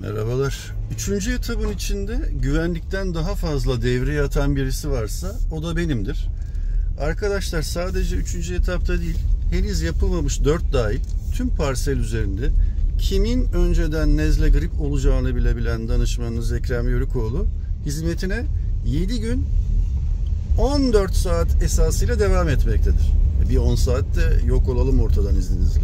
Merhabalar. Üçüncü etabın içinde güvenlikten daha fazla devreye atan birisi varsa o da benimdir. Arkadaşlar sadece üçüncü etapta değil, henüz yapılmamış dört dahil tüm parsel üzerinde kimin önceden nezle grip olacağını bile bilen danışmanınız Ekrem Yörükoğlu hizmetine 7 gün 14 saat esasıyla devam etmektedir. E, bir 10 saatte yok olalım ortadan izninizle.